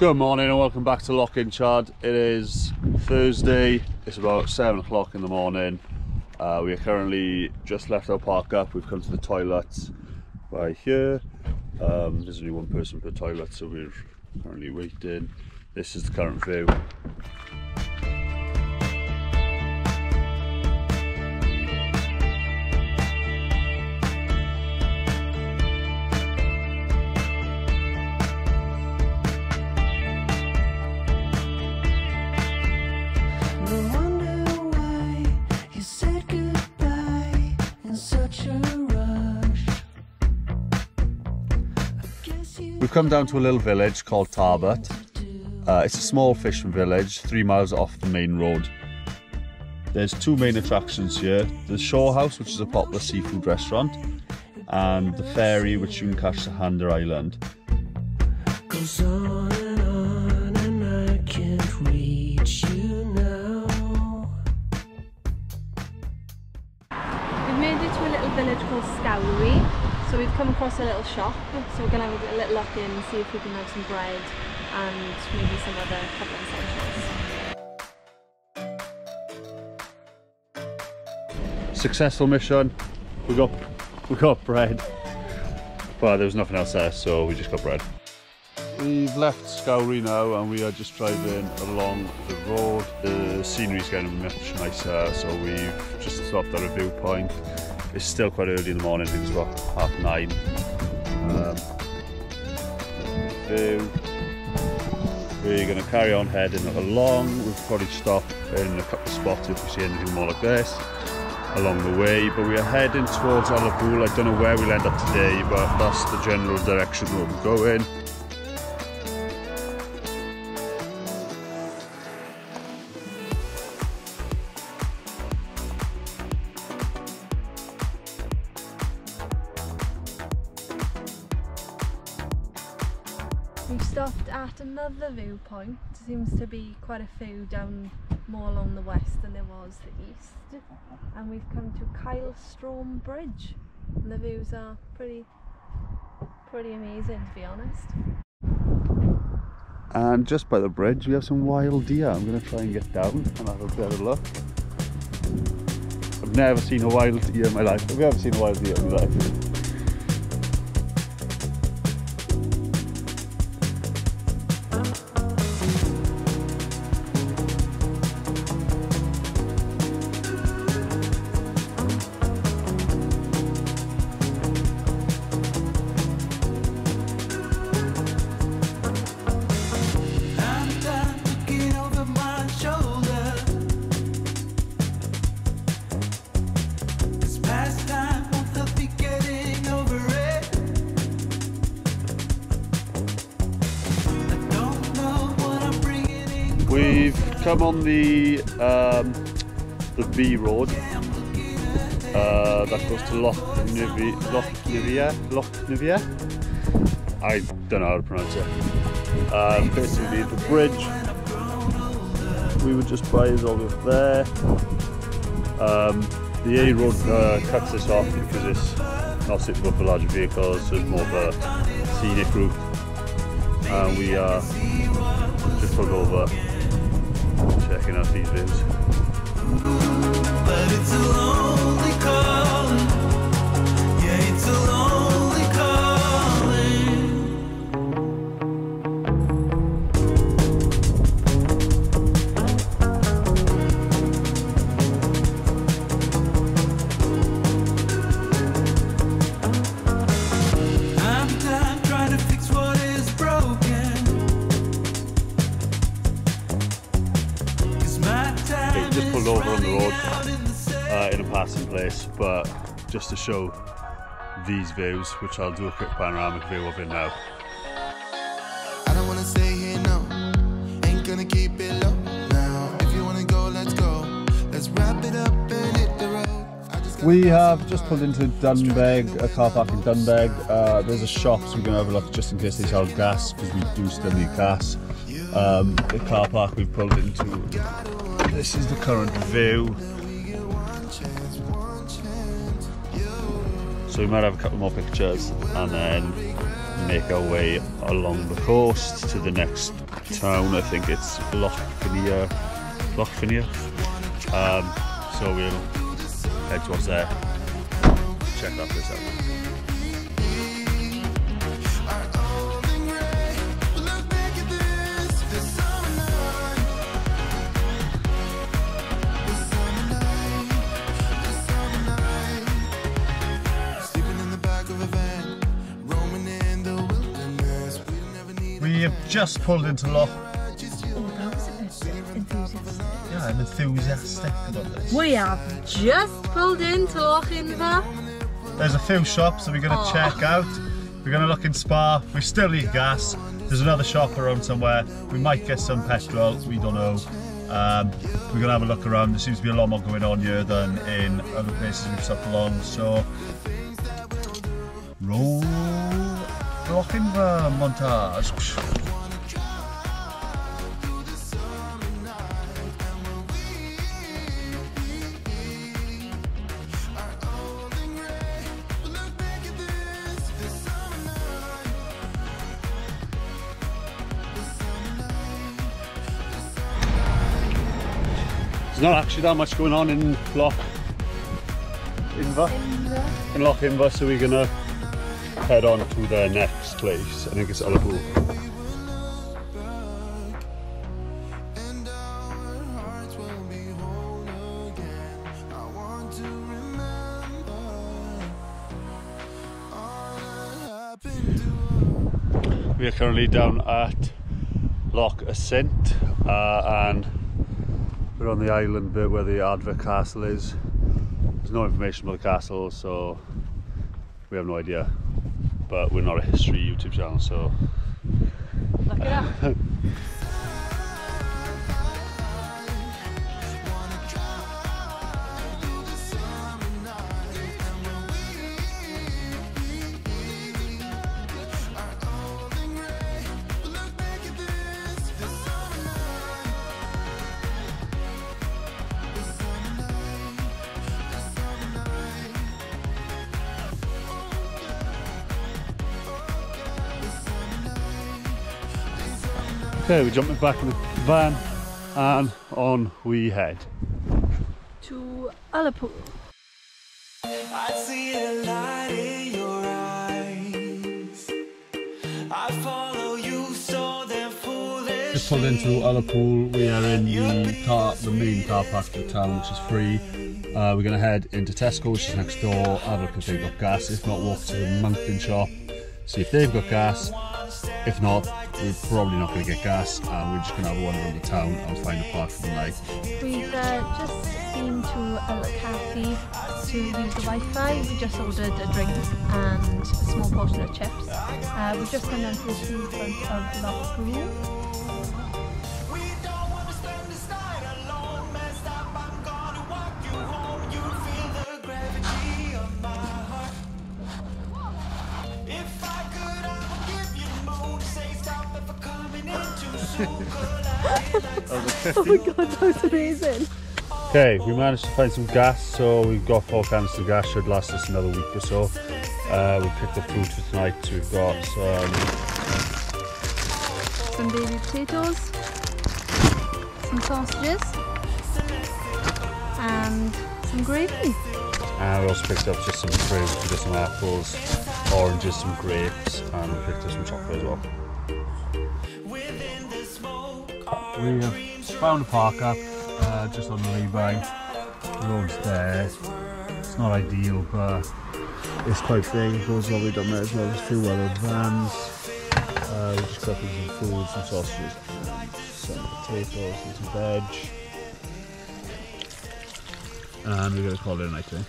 Good morning and welcome back to Loch Inchard. It is Thursday, it's about 7 o'clock in the morning. Uh, we are currently just left our park up, we've come to the toilets by here. Um, there's only one person per toilet so we're currently waiting. This is the current view. We've come down to a little village called Tarbert. Uh, it's a small fishing village, three miles off the main road. There's two main attractions here. The Shore House, which is a popular seafood restaurant, and the ferry, which you can catch to Handa Island. goes on and on, and I can't reach you now. We've made it to a little village called Scourie. So we've come across a little shop. So we're going to have a little look in and see if we can have some bread and maybe some other couple of essentials. Successful mission. We got we got bread. But there was nothing else there, so we just got bread. We've left Scourie now and we are just driving along the road. The scenery's getting much nicer, so we've just stopped at a viewpoint. It's still quite early in the morning, I think it's about half nine. Um. We're going to carry on heading along. We'll probably stop in a couple of spots if we see anything more like this along the way. But we are heading towards Ullapool. I don't know where we'll end up today, but that's the general direction where we're going. Stopped at another viewpoint. Seems to be quite a few down more along the west than there was the east. And we've come to Kylestrom Bridge. And the views are pretty pretty amazing to be honest. And just by the bridge, we have some wild deer. I'm going to try and get down and have a better look. I've never seen a wild deer in my life. Have you ever seen a wild deer in my life? We've come on the um, the B road uh, that goes to Loch Nivi, Loch Nivia, Loch. I don't know how to pronounce it. Um, basically, the bridge we were just by is over there. Um, the A road uh, cuts this off because it's not suitable for larger vehicles, so it's more of a scenic route. And we are just pulled over checking out these passing place, but just to show these views, which I'll do a quick panoramic view of it now. I don't wanna stay here, no. Ain't gonna keep it low. Now, if you wanna go, let's go. Let's wrap it up and hit the road. I just gotta We have just pulled into Drumbeg, a car park in Drumbeg. Uh, there's a shop, so we're going to have a look just in case they sell gas, because we do still need gas. Um, the car park we've pulled into. This is the current view. So we might have a couple more pictures, and then make our way along the coast to the next town. I think it's Lochfinier. Lochfinier. Um, so we'll head towards there. Check that place out. Just pulled into Loch. Oh, that was a bit enthusiastic. Yeah, I'm enthusiastic about this. We have just pulled into Lochinver. There's a few shops that we're going to Aw. check out. We're going to look in Spar. We still need gas. There's another shop around somewhere. We might get some petrol. We don't know. Um, we're going to have a look around. There seems to be a lot more going on here than in other places we've stopped along. So, roll Lochinver montage. There's not actually that much going on in Loch Inver. In Loch Inver, so we're gonna head on to the next place. I think it's Ullapool. We are currently down at Loch Assynt uh, and we're on the island bit where the Ardvreck Castle is. There's no information about the castle, so we have no idea. But we're not a history YouTube channel, so Look it up. okay, we're jumping back in the van and on we head. To Ullapool. I see a light in your eyes. I follow you, so then foolish. Just pulled into Ullapool. We are in the car, the main car park of the town, which is free. Uh, we're going to head into Tesco, which is next door. Have a look if they've got gas. If not, walk to the Mountain Shop, see if they've got gas. If not, we're probably not going to get gas, and we're just going to have a wander around the town and find a park for the night. We've uh, just been to a little cafe to use the Wi-Fi. We just ordered a drink and a small portion of chips. Uh, we've just gone down to the seafront of Loch Broom. Oh my god, that was amazing! Okay, we managed to find some gas, so we've got four cans of gas, should last us another week or so. Uh, we picked up food for tonight, so we've got some Some baby potatoes, some sausages, and some gravy. And we also picked up just some fruit, got some apples, oranges, some grapes, and we picked up some chocolate as well. We have found a park up uh, just on the lay-by. The road's there. It's not ideal, but it's quite big. It goes all the way down there as well. There's a few other vans. Uh, we just got some food, some sausages, some potatoes and some veg. And we're going to call it a night, I think.